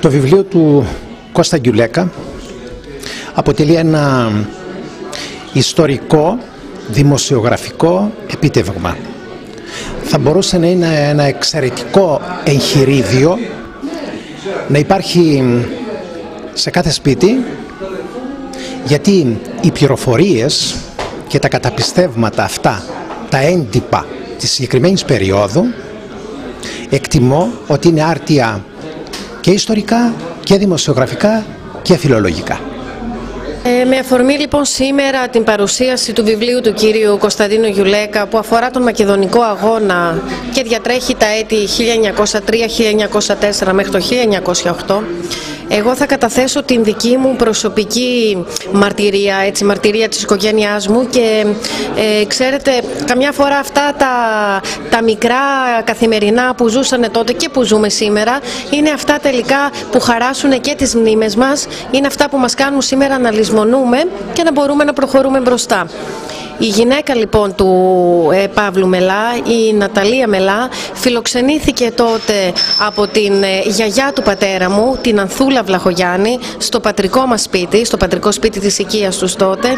Το βιβλίο του Κώστα Γκιουλέκα αποτελεί ένα ιστορικό, δημοσιογραφικό επίτευγμα. Θα μπορούσε να είναι ένα εξαιρετικό εγχειρίδιο να υπάρχει σε κάθε σπίτι γιατί οι πληροφορίες και τα καταπιστεύματα αυτά, τα έντυπα της συγκεκριμένης περίοδου εκτιμώ ότι είναι άρτια και ιστορικά και δημοσιογραφικά και φιλολογικά. Ε, με αφορμή λοιπόν σήμερα την παρουσίαση του βιβλίου του κύριου Κωνσταντίνου Γιουλέκα που αφορά τον Μακεδονικό Αγώνα και διατρέχει τα έτη 1903-1904 μέχρι το 1908 εγώ θα καταθέσω την δική μου προσωπική μαρτυρία, έτσι, μαρτυρία της οικογένειάς μου και ε, ξέρετε καμιά φορά αυτά τα, τα μικρά καθημερινά που ζούσαν τότε και που ζούμε σήμερα είναι αυτά τελικά που χαράσουν και τις μνήμες μας, είναι αυτά που μας κάνουν σήμερα να λησμονούμε και να μπορούμε να προχωρούμε μπροστά. Η γυναίκα λοιπόν του ε, Παύλου Μελά, η Ναταλία Μελά, φιλοξενήθηκε τότε από την ε, γιαγιά του πατέρα μου, την Ανθούλα Βλαχογιάννη, στο πατρικό μας σπίτι, στο πατρικό σπίτι της οικίας τους τότε.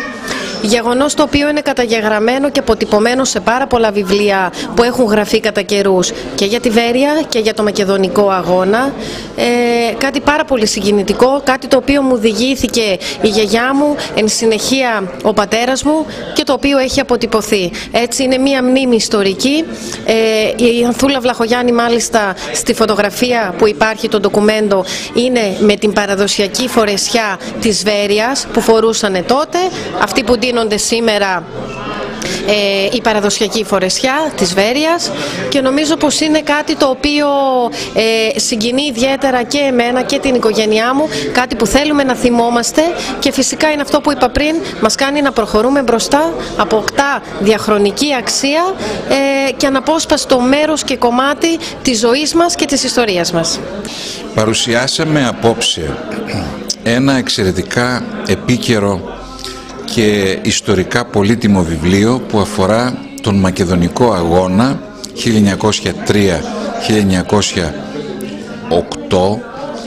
Γεγονός το οποίο είναι καταγεγραμμένο και αποτυπωμένο σε πάρα πολλά βιβλία που έχουν γραφεί κατά καιρούς και για τη Βέρεια και για το Μακεδονικό Αγώνα. Ε, κάτι πάρα πολύ συγκινητικό, κάτι το οποίο μου διηγήθηκε η γιαγιά μου, εν συνεχεία ο πατέρας μου και το οποίο οποίο έχει αποτυπωθεί. Έτσι είναι μία μνήμη ιστορική. Ε, η Ανθούλα Βλαχογιάννη μάλιστα στη φωτογραφία που υπάρχει το ντοκουμέντο είναι με την παραδοσιακή φορεσιά της Βέρειας που φορούσαν τότε. Αυτοί που ντύνονται σήμερα ε, η παραδοσιακή φορεσιά της Βέρειας και νομίζω πως είναι κάτι το οποίο ε, συγκινεί ιδιαίτερα και εμένα και την οικογένειά μου, κάτι που θέλουμε να θυμόμαστε και φυσικά είναι αυτό που είπα πριν, μας κάνει να προχωρούμε μπροστά, αποκτά διαχρονική αξία ε, και αναπόσπαστο μέρος και κομμάτι της ζωής μας και της ιστορίας μας. Παρουσιάσαμε απόψε ένα εξαιρετικά επίκαιρο και ιστορικά πολύτιμο βιβλίο που αφορά τον Μακεδονικό Αγώνα 1903-1908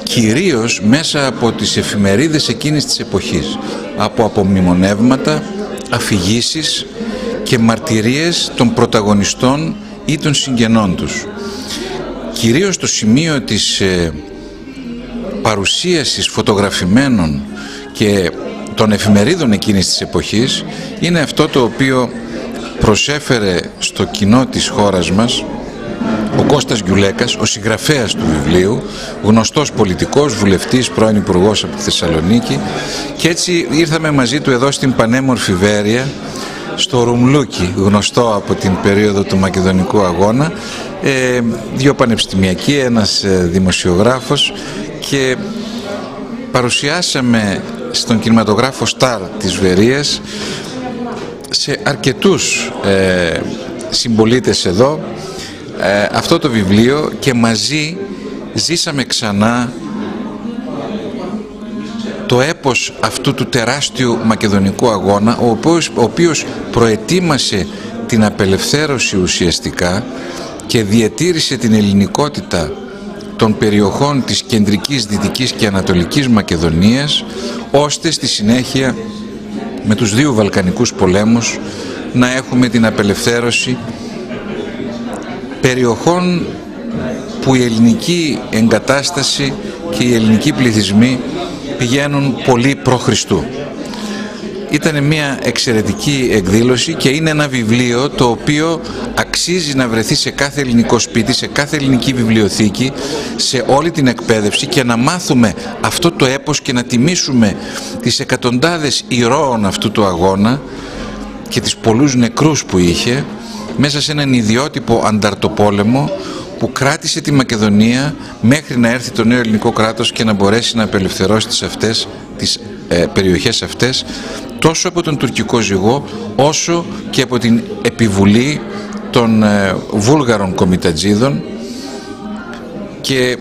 κυρίως μέσα από τις εφημερίδες εκείνης της εποχής από απομνημονεύματα, αφηγήσεις και μαρτυρίες των πρωταγωνιστών ή των συγγενών τους. Κυρίως το σημείο της ε, παρουσίασης φωτογραφημένων και των εφημερίδων εκείνης της εποχής είναι αυτό το οποίο προσέφερε στο κοινό της χώρας μας ο Κώστας Γκιουλέκας, ο συγγραφέας του βιβλίου, γνωστός πολιτικός, βουλευτής, πρώην υπουργός από τη Θεσσαλονίκη. Και έτσι ήρθαμε μαζί του εδώ στην πανέμορφη Βέρεια, στο Ρουμλούκι, γνωστό από την περίοδο του Μακεδονικού Αγώνα, ε, δύο πανεπιστημιακοί, ένας ε, δημοσιογράφος. Και παρουσιάσαμε στον κινηματογράφο Star της Βερίας. Σε αρκετούς ε, συμπολίτες εδώ ε, αυτό το βιβλίο και μαζί ζήσαμε ξανά το έπος αυτού του τεράστιου μακεδονικού αγώνα ο οποίος, ο οποίος προετοίμασε την απελευθέρωση ουσιαστικά και διατήρησε την ελληνικότητα των περιοχών της κεντρικής, δυτικής και ανατολικής Μακεδονίας ώστε στη συνέχεια με τους δύο Βαλκανικούς πολέμους να έχουμε την απελευθέρωση περιοχών που η ελληνική εγκατάσταση και οι ελληνικοί πληθυσμοί πηγαίνουν πολύ προ Χριστού. Ήταν μια εξαιρετική εκδήλωση και είναι ένα βιβλίο το οποίο αξίζει να βρεθεί σε κάθε ελληνικό σπίτι, σε κάθε ελληνική βιβλιοθήκη, σε όλη την εκπαίδευση και να μάθουμε αυτό το έπος και να τιμήσουμε τις εκατοντάδες ηρώων αυτού του αγώνα και τις πολλούς νεκρούς που είχε μέσα σε έναν ιδιότυπο ανταρτοπόλεμο που κράτησε τη Μακεδονία μέχρι να έρθει το νέο ελληνικό κράτος και να μπορέσει να απελευθερώσει τις, αυτές, τις ε, περιοχές αυτές τόσο από τον τουρκικό ζυγό όσο και από την επιβουλή των ε, βούλγαρων κομιτατζίδων και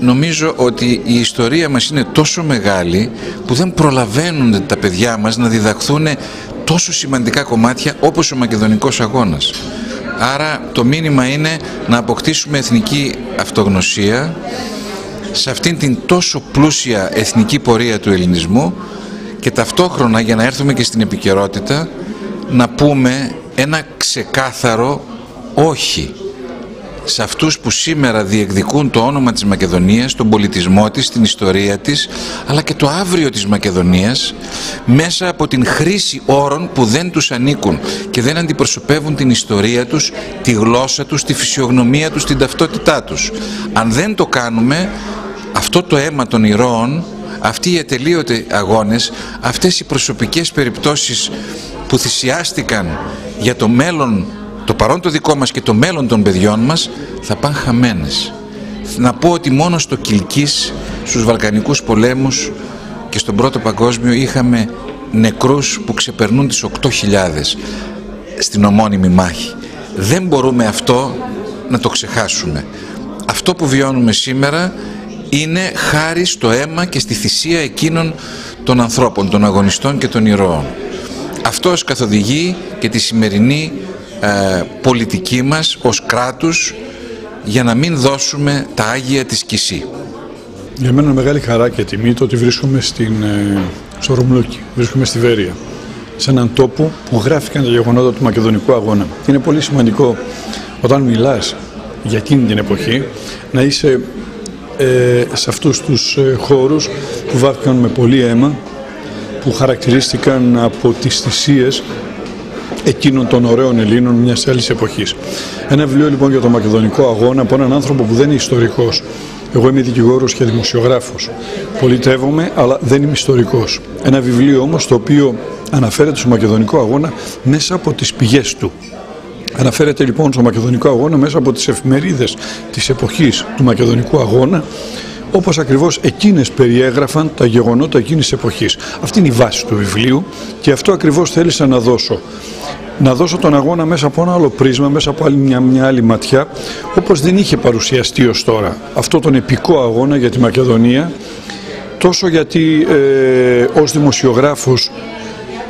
νομίζω ότι η ιστορία μας είναι τόσο μεγάλη που δεν προλαβαίνουν τα παιδιά μας να διδαχθούν τόσο σημαντικά κομμάτια όπως ο Μακεδονικός Αγώνας. Άρα το μήνυμα είναι να αποκτήσουμε εθνική αυτογνωσία σε αυτήν την τόσο πλούσια εθνική πορεία του ελληνισμού και ταυτόχρονα για να έρθουμε και στην επικαιρότητα να πούμε ένα ξεκάθαρο όχι σε αυτούς που σήμερα διεκδικούν το όνομα της Μακεδονίας, τον πολιτισμό της, την ιστορία της, αλλά και το αύριο της Μακεδονίας, μέσα από την χρήση όρων που δεν τους ανήκουν και δεν αντιπροσωπεύουν την ιστορία τους, τη γλώσσα τους, τη φυσιογνωμία τους, την ταυτότητά τους. Αν δεν το κάνουμε, αυτό το αίμα των ηρώων, αυτοί οι ατελείωτοι αγώνες, αυτές οι προσωπικές περιπτώσεις που θυσιάστηκαν για το μέλλον το παρόν το δικό μας και το μέλλον των παιδιών μας θα πάνε χαμένες. Να πω ότι μόνο στο Κιλκής, στους Βαλκανικούς πολέμους και στον Πρώτο Παγκόσμιο είχαμε νεκρούς που ξεπερνούν τις 8.000 στην ομώνυμη μάχη. Δεν μπορούμε αυτό να το ξεχάσουμε. Αυτό που βιώνουμε σήμερα είναι χάρη στο αίμα και στη θυσία εκείνων των ανθρώπων, των αγωνιστών και των ηρώων. Αυτός καθοδηγεί και τη σημερινή ε, πολιτική μας ως κράτους για να μην δώσουμε τα Άγια της Κισή. Για μένα είναι μεγάλη χαρά και τιμή το ότι βρίσκομαι στην, ε, στο Ρωμλούκι, βρίσκομαι στη Βέρεια, σε έναν τόπο που γράφηκαν τα γεγονότα του Μακεδονικού Αγώνα. Είναι πολύ σημαντικό όταν μιλάς για εκείνη την εποχή να είσαι ε, σε αυτούς τους ε, χώρους που βάθηκαν με πολύ αίμα, που χαρακτηρίστηκαν από τις θυσίες εκείνων των ωραίων Ελλήνων μιας άλλης εποχής. Ένα βιβλίο λοιπόν για το Μακεδονικό Αγώνα από έναν άνθρωπο που δεν είναι ιστορικός. Εγώ είμαι δικηγόρος και δημοσιογράφος. Πολιτεύομαι, αλλά δεν είμαι ιστορικός. Ένα βιβλίο όμως το οποίο αναφέρεται στο Μακεδονικό Αγώνα μέσα από τις πηγές του. Αναφέρεται λοιπόν στο Μακεδονικό Αγώνα μέσα από τις εφημερίδες της εποχής του Μακεδονικού Αγώνα όπως ακριβώς εκείνες περιέγραφαν τα γεγονότα εκείνης της εποχής. Αυτή είναι η βάση του βιβλίου και αυτό ακριβώς θέλησα να δώσω. Να δώσω τον αγώνα μέσα από ένα άλλο πρίσμα, μέσα από άλλη, μια, μια άλλη ματιά, όπως δεν είχε παρουσιαστεί ως τώρα. Αυτό τον επικό αγώνα για τη Μακεδονία, τόσο γιατί ε, ως δημοσιογράφος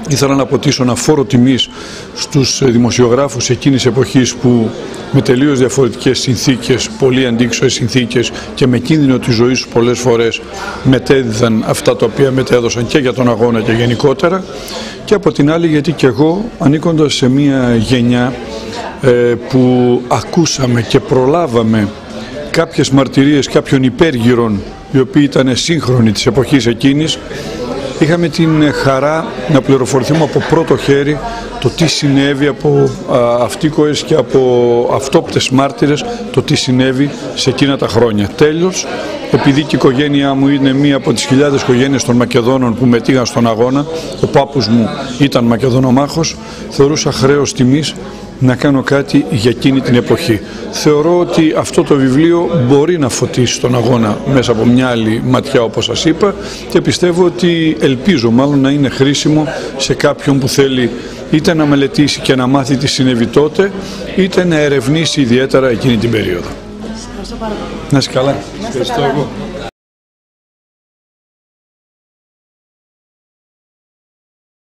ήθελα να αποτίσω ένα φόρο τιμής στους δημοσιογράφους εκείνης εποχής που με τελείως διαφορετικές συνθήκες, πολύ αντίξωες συνθήκες και με κίνδυνο της ζωής τους πολλές φορές μετέδιδαν αυτά τα οποία μετέδωσαν και για τον αγώνα και γενικότερα και από την άλλη γιατί και εγώ ανήκοντας σε μια γενιά ε, που ακούσαμε και προλάβαμε κάποιες μαρτυρίες κάποιων υπέργυρων οι οποίοι ήταν σύγχρονοι της εποχής εκείνης είχαμε την χαρά να πληροφορηθούμε από πρώτο χέρι το τι συνέβη από αυτοίκοες και από αυτόπτες μάρτυρες το τι συνέβη σε εκείνα τα χρόνια. Τέλος, επειδή και η οικογένειά μου είναι μία από τις χιλιάδες οικογένειες των Μακεδόνων που μετήγαν στον αγώνα, ο πάπους μου ήταν Μακεδονομάχος, θεωρούσα χρέος τιμής να κάνω κάτι για εκείνη την εποχή. Θεωρώ ότι αυτό το βιβλίο μπορεί να φωτίσει τον αγώνα μέσα από μια άλλη ματιά όπως σας είπα και πιστεύω ότι ελπίζω μάλλον να είναι χρήσιμο σε κάποιον που θέλει είτε να μελετήσει και να μάθει τι συνέβη τότε είτε να ερευνήσει ιδιαίτερα εκείνη την περίοδο. Ευχαριστώ πάρα πολύ. Να είσαι καλά. Ευχαριστώ εγώ.